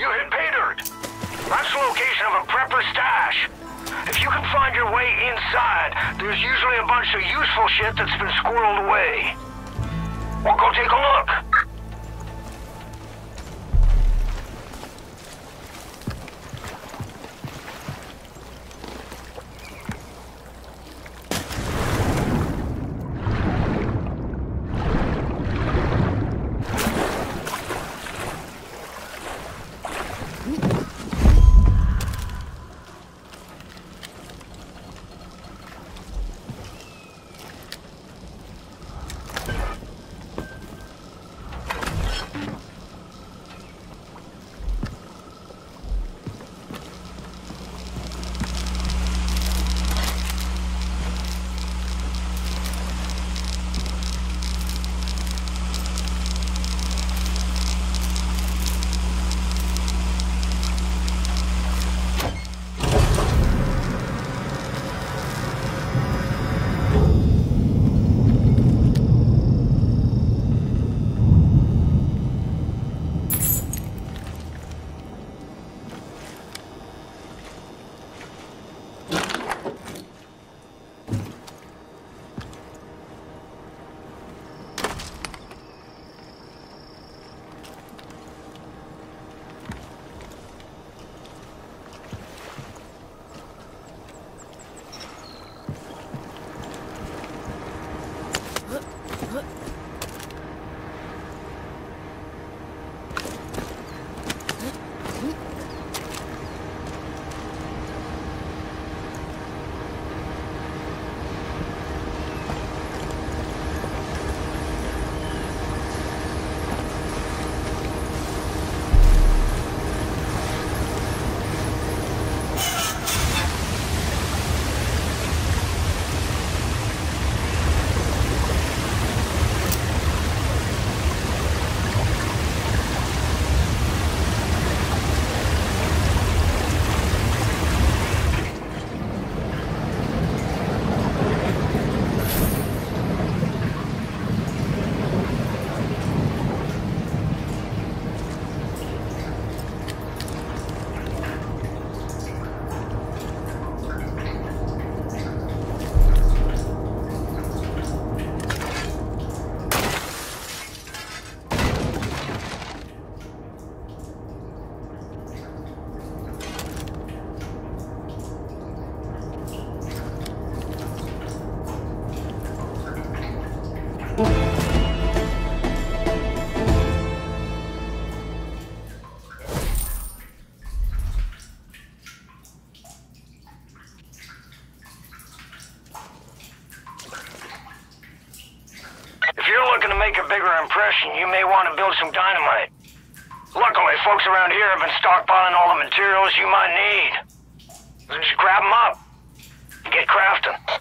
You hit pay dirt. That's the location of a prepper stash. If you can find your way inside, there's usually a bunch of useful shit that's been squirreled away. We'll go take a look. Bigger impression, you may want to build some dynamite. Luckily, folks around here have been stockpiling all the materials you might need. So just grab them up. Get crafting.